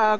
uh,